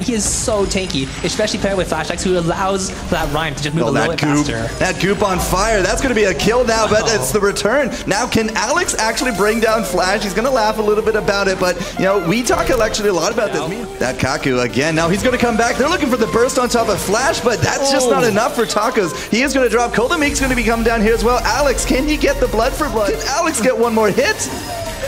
He is so tanky, especially paired with Flash X, who allows that Reim to just move Oh, a little that bit goop. faster. That goop on fire. That's going to be a kill now, but Oh. it's the return. Now, can Alex actually bring down Flash? He's going to laugh a little bit about it, but, you know, we talk actually a lot about this. That Kaku again. Now, he's going to come back. They're looking for the burst on top of Flash, but that's just not Oh. enough for Tacos. He is going to drop. CullTheMeek's going to be coming down here as well. Alex, can he get the blood for blood? Can Alex get one more hit?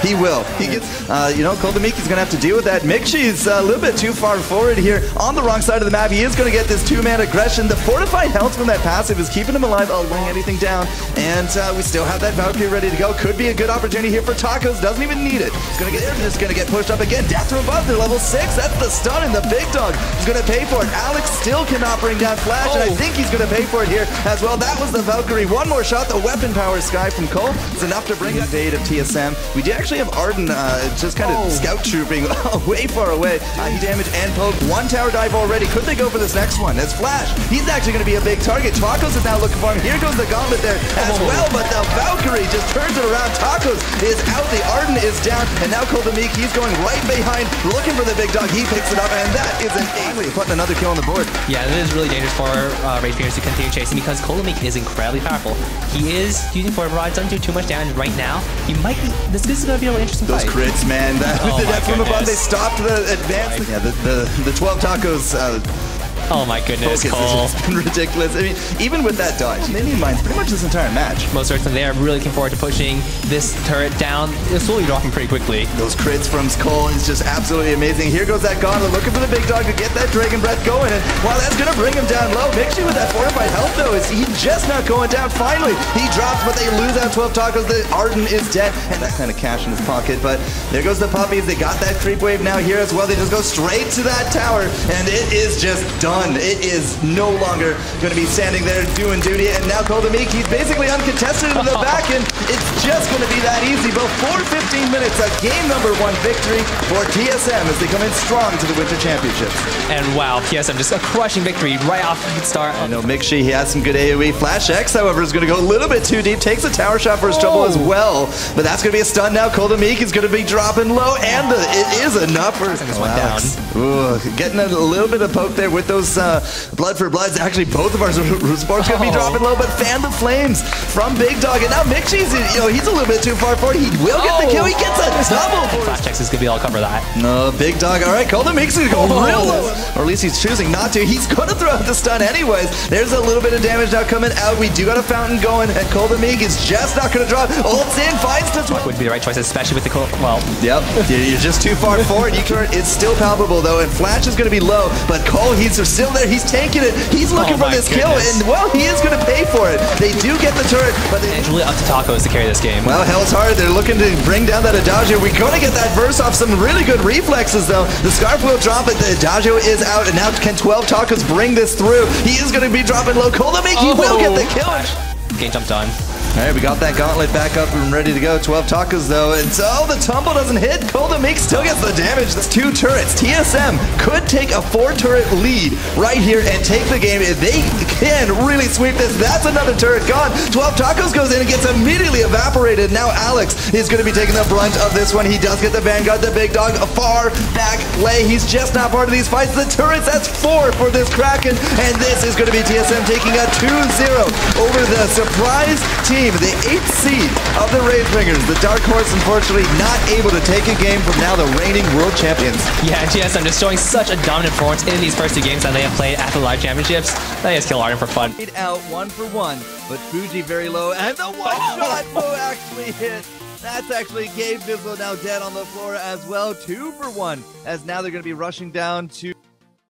He will. He gets, uh, you know, CullTheMeek is going to have to deal with that. Mikshi's a little bit too far forward here on the wrong side of the map. He is going to get this two-man aggression. The fortified health from that passive is keeping him alive, allowing anything down. And uh, we still have that Valkyrie ready to go. Could be a good opportunity here for Tacos. Doesn't even need it. He's going to get. Just going to get pushed up again. Death from above. They're level six. That's the stun, and the big dog is going to pay for it. Alex still cannot bring down Flash, and I Oh. think he's going to pay for it here as well. That was the Valkyrie. One more shot. The weapon power Skye from Cole is enough to bring invade of TSM. We did actually have Ardan uh, just kind of Oh. scout trooping way far away. Uh, he damage and poke. One tower dive already. Could they go for this next one? As Flash, he's actually going to be a big target. Tacos is now looking for him. Here goes the gauntlet there as Oh. well, but the Valkyrie just turns it around. Tacos is out. The Ardan is down, and now CullTheMeek, he's going right behind, looking for the big dog. He picks it up, and that is an eight. Putting another kill on the board. Yeah, it is really dangerous for uh, Rage Pingers to continue chasing because CullTheMeek is incredibly powerful. He is using Forward Rod, doesn't do too much damage right now. He might be. This, this is going to be a really interesting Those fight. crits, man. That, Oh the my death from above, they stopped the advance. Yeah, the, the, the 12 tacos uh, Oh my goodness, focus Cole. has been ridiculous. I mean, even with that dodge, they need mines pretty much this entire match. Most certainly, they are really looking forward to pushing this turret down. It's slowly dropping pretty quickly. Those crits from Cole is just absolutely amazing. Here goes that gauntlet, looking for the big dog to get that Dragon Breath going. And while that's going to bring him down low, Mixie with that fortified health, though, is he just not going down. Finally, he drops, but they lose out 12 tacos. The Ardan is dead, and that kind of cash in his pocket. But there goes the puppies. They got that creep wave now here as well. They just go straight to that tower, and it is just done. It is no longer going to be standing there doing duty. And now CullTheMeek, he's basically uncontested in the back, and it's just going to be that easy. Before 15 minutes, a game number one victory for TSM as they come in strong to the Winter Championships. And wow, TSM just a crushing victory right off the start. I know Mixie, he has some good AoE. Flash X, however, is going to go a little bit too deep. Takes a tower shot for his trouble as oh. well. But that's going to be a stun now. CullTheMeek is going to be dropping low, and the, it is enough for this one down. Ooh, getting a little bit of poke there with those uh, blood for bloods. Actually, both of our supports going to be Oh. dropping low, but fan the flames from Big Dog. And now Mixie's, you know, he's a little bit too far forward. He will get the kill. He gets a double. Flash X is going to be all cover that. no, big dog. All right, Colton makes it go Oh. real low. Or at least he's choosing not to. He's going to throw out the stun anyways. There's a little bit of damage now coming out. We do got a fountain going, and CullTheMeek is just not going to drop. Ults in, finds the... Would be the right choice, especially with the well. Yep, you're just too far forward. You can, it's still palpable though, and Flash is going to be low, but Cole, he's still there. He's taking it. He's oh looking Oh for this kill, and well, he is going to pay for it. They do get the turret, but they... It's really up to Tacos to carry this game. Well, hell's hard. They're looking to bring down that Adagio. We're going to get that verse off some really good reflexes, though. The Skaarf will drop it. The Adagio is out, and now can 12 Tacos bring this through? He is going to be dropping low. CullTheMeek, he will get the oh kill. Game jump done. All right, we got that gauntlet back up and ready to go. 12 Tacos, though. And so the tumble doesn't hit. CullTheMeek still gets the damage. That's two turrets. TSM could take a four-turret lead right here and take the game. If they can really sweep this, that's another turret gone. 12 Tacos goes in and gets immediately evaporated. Now Alex is going to be taking the brunt of this one. He does get the Vanguard, the big dog, a far back lay. He's just not part of these fights. The turrets, that's four for this Kraken. And this is going to be TSM taking a 2-0 over the surprise team, the eighth seed of the RagePingers. The Dark Horse, unfortunately, not able to take a game from now the reigning world champions. Yeah, TSM just showing such a dominant performance in these first two games that they have played at the live championships. They just kill Ardan for fun. Eight out one for one, but Fuji very low, and the one oh! shot will actually hit. That's actually Gabe Bizzle now dead on the floor as well. Two for one, as now they're going to be rushing down to.